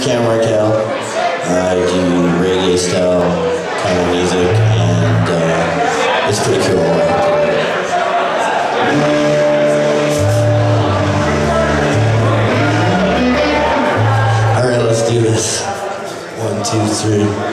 name's Cam Markell. I do reggae style kind of music, and uh, it's pretty cool. All right, let's do this. One, two, three.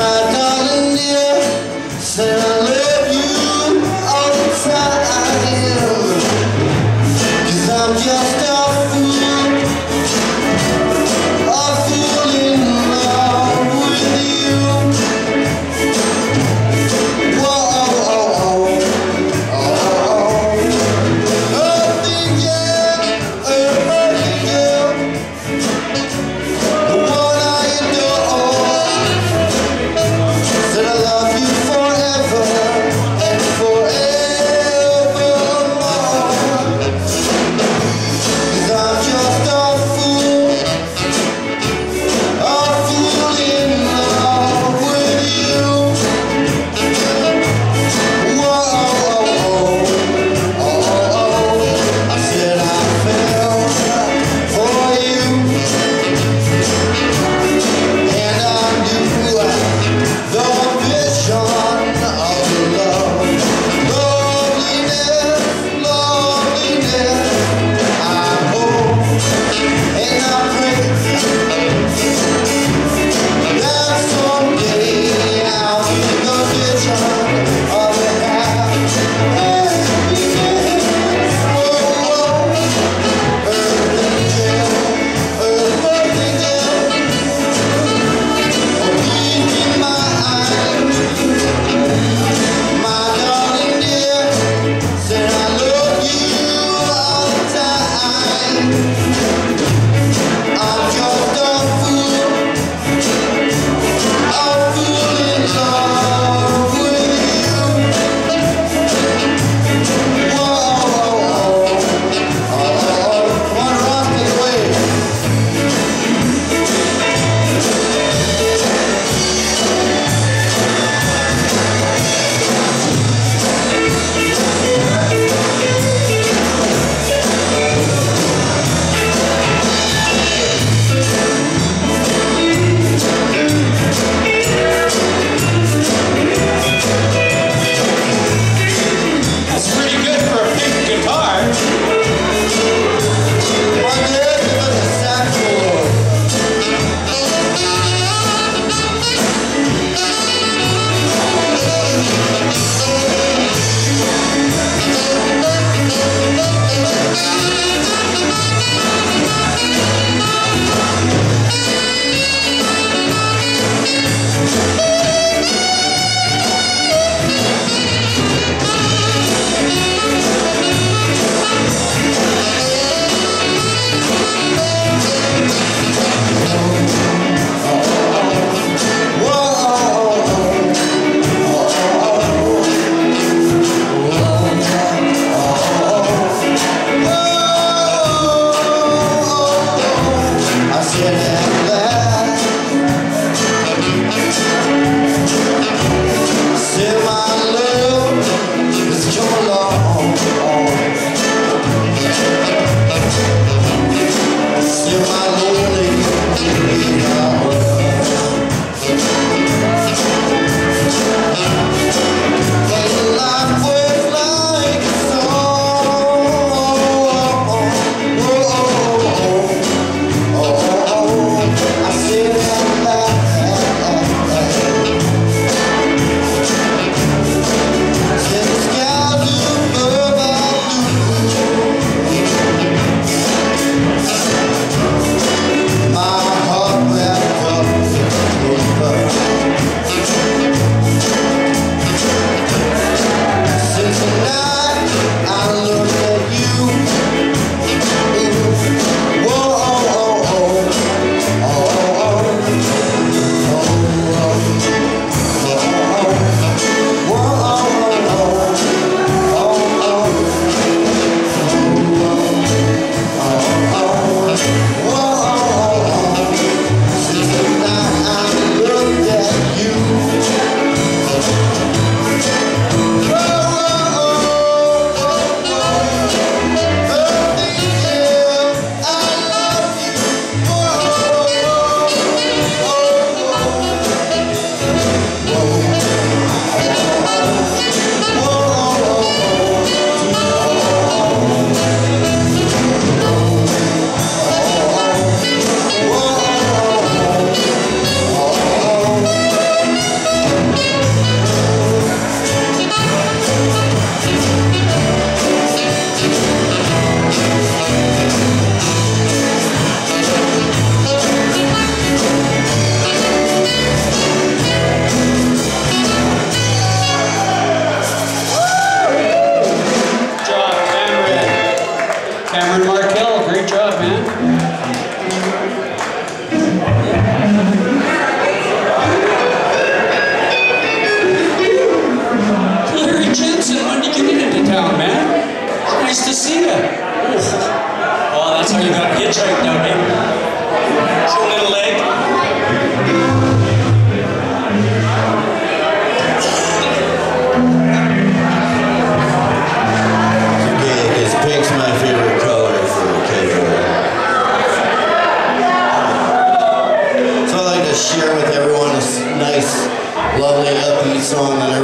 mert alın diye sever.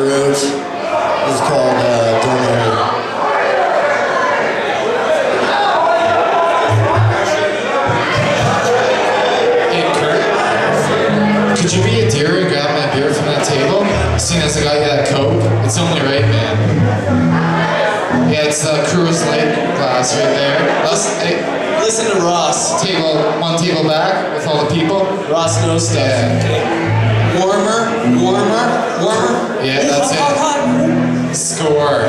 Wrote. It's called uh, Don't Worry. Hey, Curt. Could you be a dear and grab my beer from that table? Seeing as I got you that Coke, it's only right, man. Yeah, it's uh, Coors Light glass right there. Listen, hey, Listen to Ross. table, one table back with all the people. Ross knows stuff. Yeah. Warmer, warmer, warmer. Yeah, that's it. hot, hot. Score.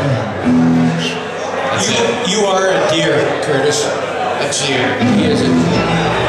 That's it. You, you are a dear, Curtis. A cheer. He is a It's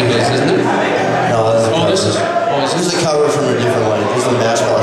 something isn't it? No, this is. Oh, this is. Oh, is this? This is a cover from a different one. This is a match.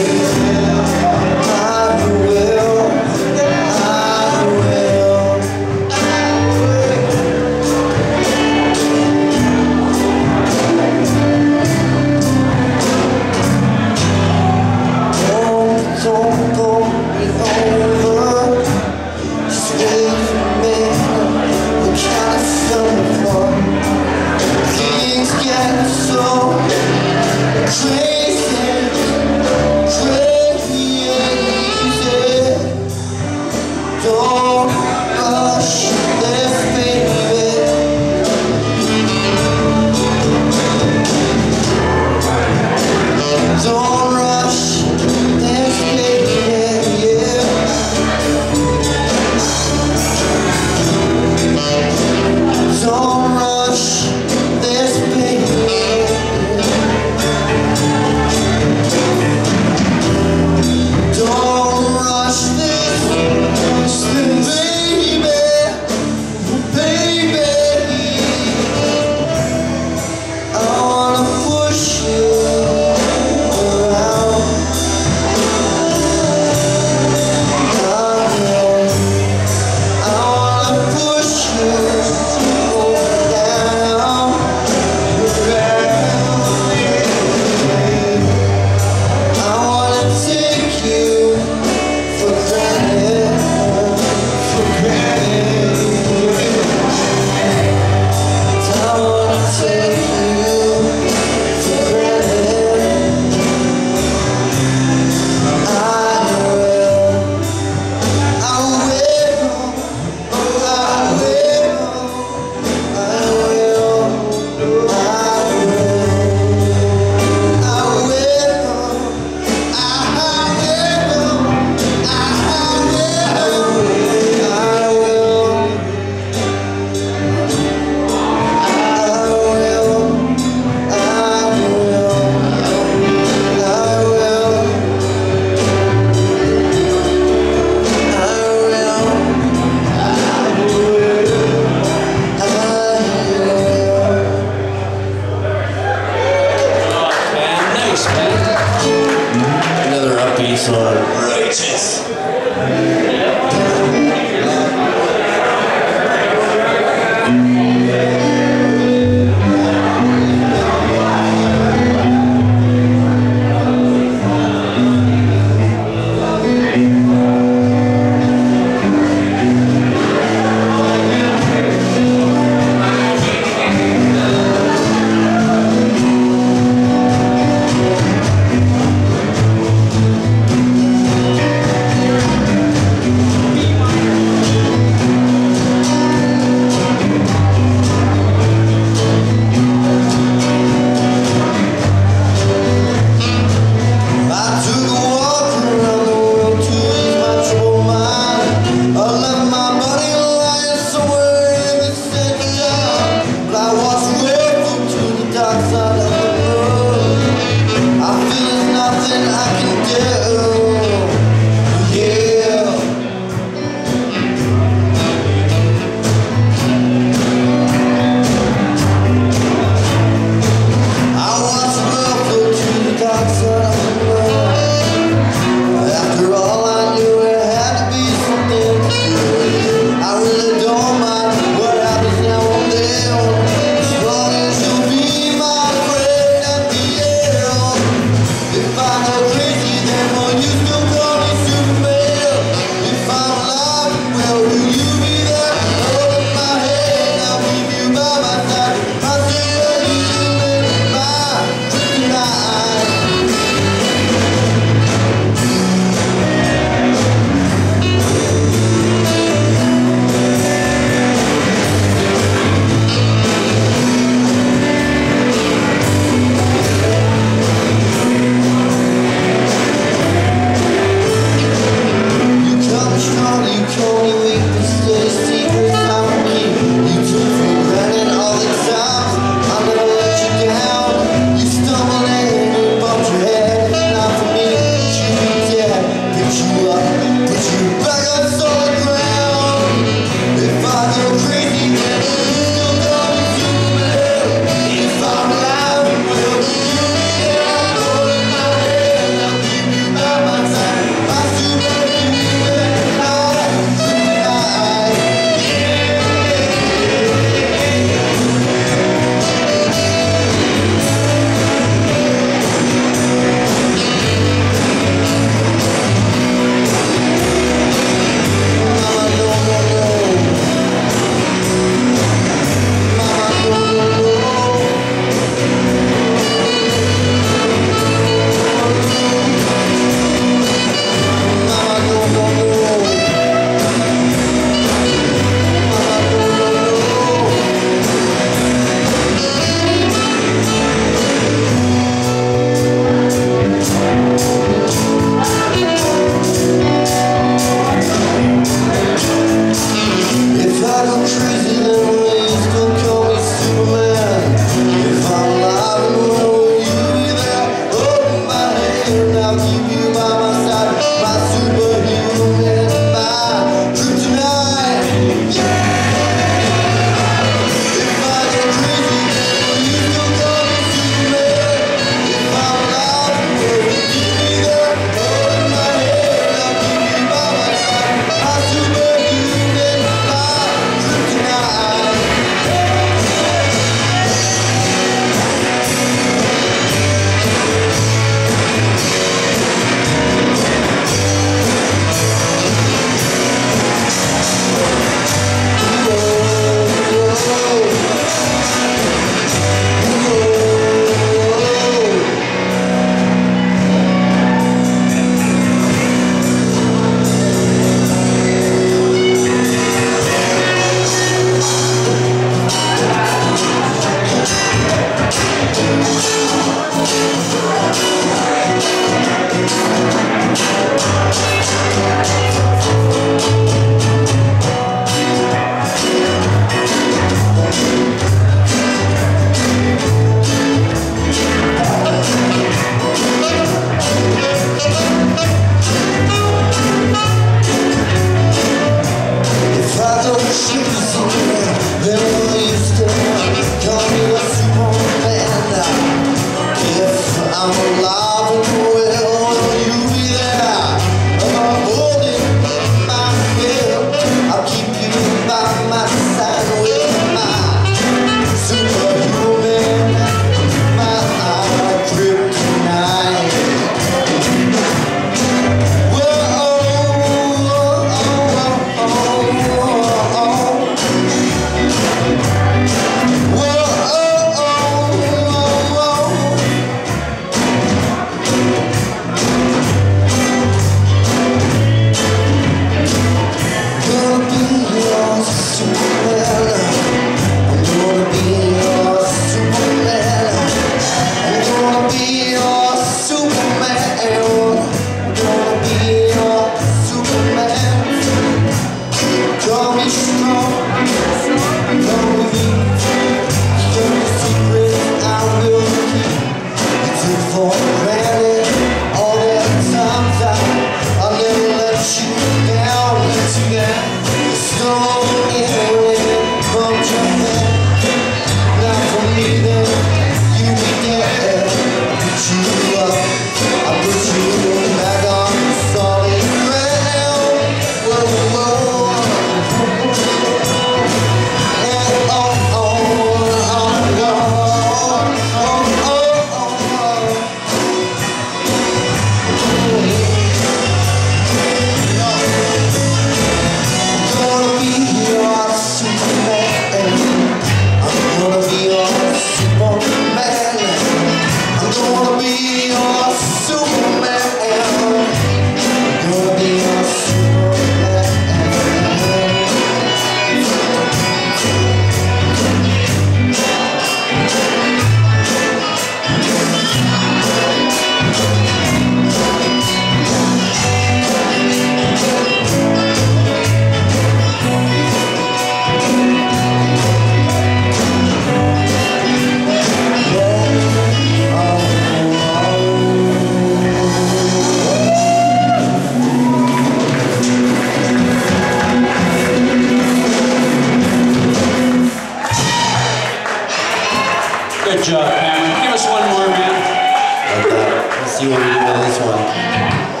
This one.